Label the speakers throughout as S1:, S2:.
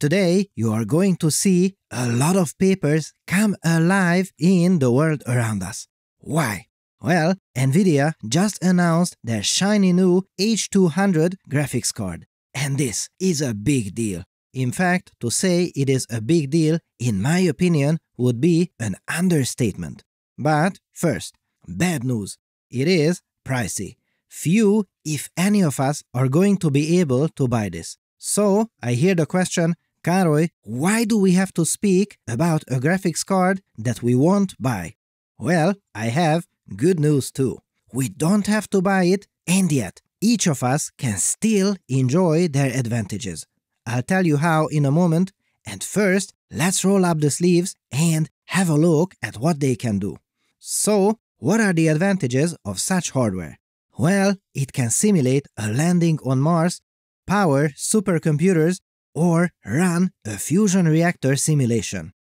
S1: Today, you are going to see a lot of papers come alive in the world around us. Why? Well, Nvidia just announced their shiny new H200 graphics card. And this is a big deal. In fact, to say it is a big deal, in my opinion, would be an understatement. But first, bad news. It is pricey. Few, if any of us, are going to be able to buy this. So, I hear the question, Károly, why do we have to speak about a graphics card that we won't buy? Well, I have good news too. We don't have to buy it, and yet each of us can still enjoy their advantages. I'll tell you how in a moment, and first, let's roll up the sleeves and have a look at what they can do. So, what are the advantages of such hardware? Well, it can simulate a landing on Mars, power supercomputers, or run a fusion reactor simulation.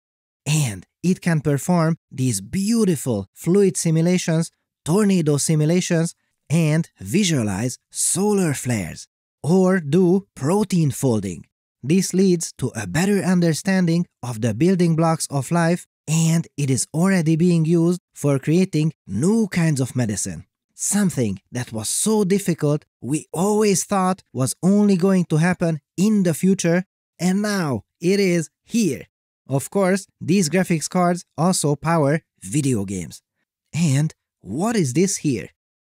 S1: And it can perform these beautiful fluid simulations, tornado simulations, and visualize solar flares, or do protein folding. This leads to a better understanding of the building blocks of life, and it is already being used for creating new kinds of medicine. Something that was so difficult we always thought was only going to happen in the future, and now it is here. Of course, these graphics cards also power video games. And what is this here?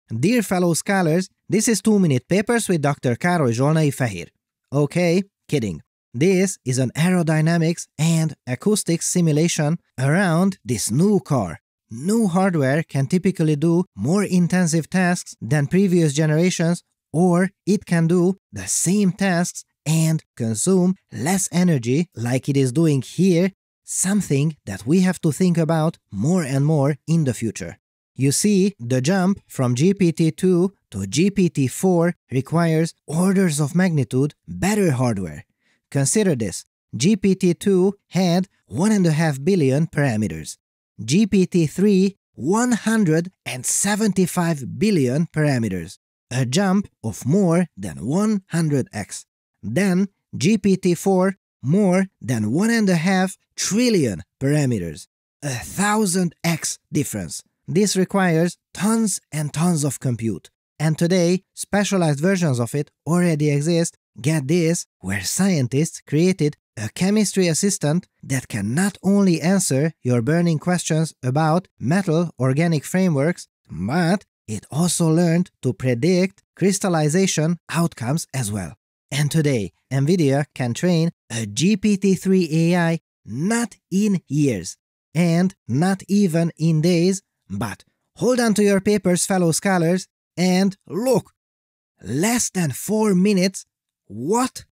S1: Dear fellow scholars, this is 2 Minute Papers with Dr. Károly Zsolnai Fehér. Okay, kidding. This is an aerodynamics and acoustics simulation around this new car. New hardware can typically do more intensive tasks than previous generations, or it can do the same tasks and consume less energy like it is doing here, something that we have to think about more and more in the future. You see, the jump from GPT-2 to GPT-4 requires orders of magnitude better hardware. Consider this. GPT-2 had 1.5 billion parameters. GPT-3 175 billion parameters, a jump of more than 100x. Then GPT-4 more than 1.5 trillion parameters, a 1000x difference. This requires tons and tons of compute. And today, specialized versions of it already exist. Get this, where scientists created a chemistry assistant that can not only answer your burning questions about metal organic frameworks, but it also learned to predict crystallization outcomes as well. And today, NVIDIA can train a GPT-3 AI not in years, and not even in days, but hold on to your papers, fellow scholars, and look! Less than 4 minutes? What?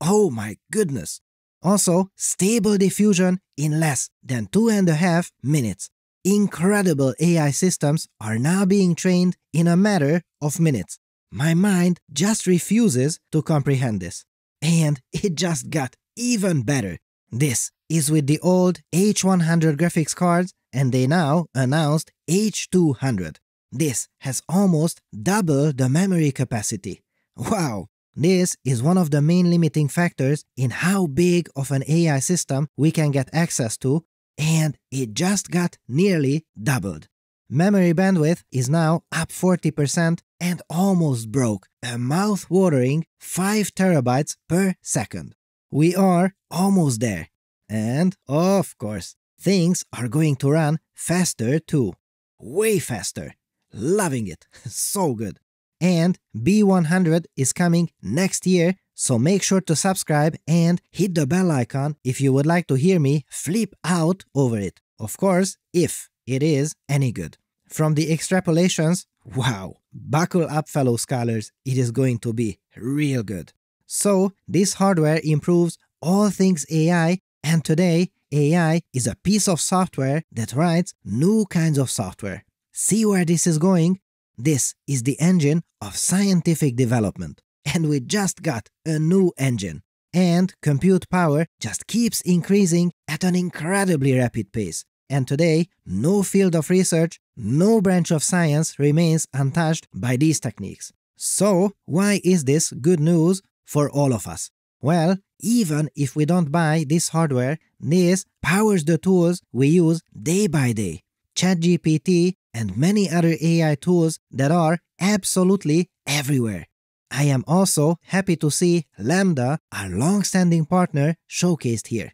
S1: Oh my goodness! Also, stable diffusion in less than 2.5 minutes. Incredible AI systems are now being trained in a matter of minutes. My mind just refuses to comprehend this. And it just got even better. This is with the old H100 graphics cards and they now announced H200. This has almost double the memory capacity. Wow! This is one of the main limiting factors in how big of an AI system we can get access to, and it just got nearly doubled. Memory bandwidth is now up 40% and almost broke a mouth-watering 5 terabytes per second. We are almost there. And, of course, things are going to run faster too. Way faster. Loving it. so good. And B100 is coming next year, so make sure to subscribe and hit the bell icon if you would like to hear me flip out over it. Of course, if it is any good. From the extrapolations, wow, buckle up fellow scholars, it is going to be real good. So, this hardware improves all things AI, and today, AI is a piece of software that writes new kinds of software. See where this is going? This is the engine of scientific development. And we just got a new engine. And compute power just keeps increasing at an incredibly rapid pace. And today, no field of research, no branch of science remains untouched by these techniques. So, why is this good news for all of us? Well, even if we don't buy this hardware, this powers the tools we use day by day. ChatGPT and many other AI tools that are absolutely everywhere. I am also happy to see Lambda, our long-standing partner, showcased here.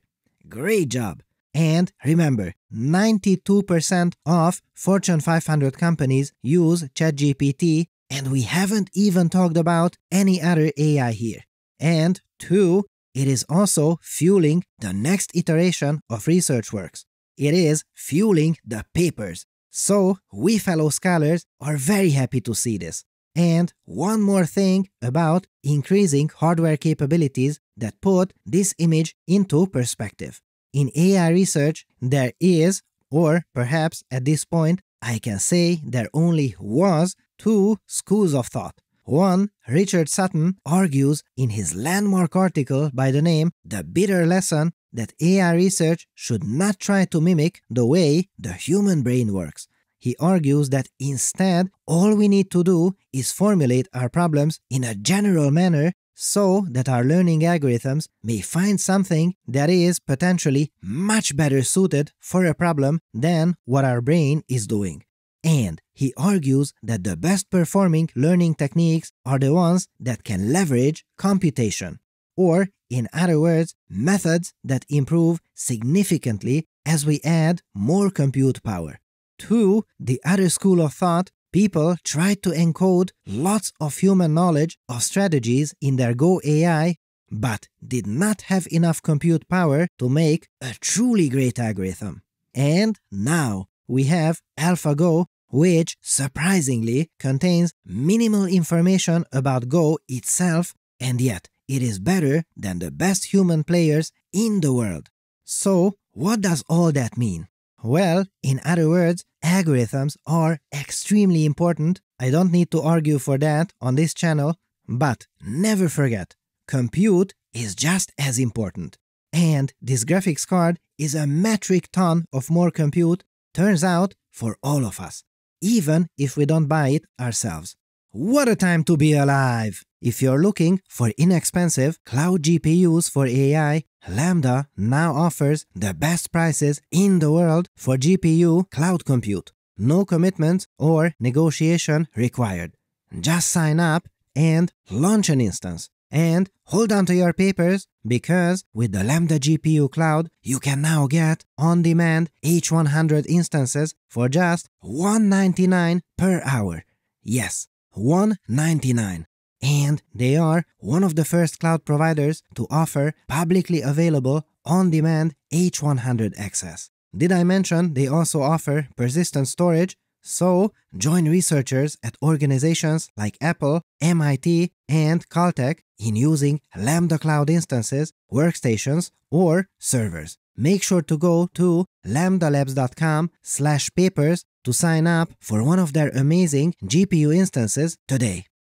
S1: Great job! And remember, 92% of Fortune 500 companies use ChatGPT, and we haven't even talked about any other AI here. And two, it is also fueling the next iteration of research works. It is fueling the papers. So, we fellow scholars are very happy to see this. And one more thing about increasing hardware capabilities that put this image into perspective. In AI research, there is, or perhaps at this point, I can say there only was, two schools of thought. One, Richard Sutton argues in his landmark article by the name The Bitter Lesson that AI research should not try to mimic the way the human brain works. He argues that instead, all we need to do is formulate our problems in a general manner so that our learning algorithms may find something that is potentially much better suited for a problem than what our brain is doing. And he argues that the best performing learning techniques are the ones that can leverage computation, or, in other words, methods that improve significantly as we add more compute power. To the other school of thought, people tried to encode lots of human knowledge of strategies in their Go AI, but did not have enough compute power to make a truly great algorithm. And now we have AlphaGo which surprisingly contains minimal information about Go itself, and yet it is better than the best human players in the world. So, what does all that mean? Well, in other words, algorithms are extremely important. I don't need to argue for that on this channel, but never forget, compute is just as important. And this graphics card is a metric ton of more compute, turns out, for all of us even if we don't buy it ourselves. What a time to be alive! If you're looking for inexpensive cloud GPUs for AI, Lambda now offers the best prices in the world for GPU cloud compute. No commitment or negotiation required. Just sign up and launch an instance. And hold on to your papers because with the Lambda GPU Cloud, you can now get on-demand H100 instances for just 199 per hour. Yes, 199. And they are one of the first cloud providers to offer publicly available on-demand H100 access. Did I mention they also offer persistent storage so, join researchers at organizations like Apple, MIT, and Caltech in using Lambda Cloud instances, workstations, or servers. Make sure to go to lambdalabs.com slash papers to sign up for one of their amazing GPU instances today.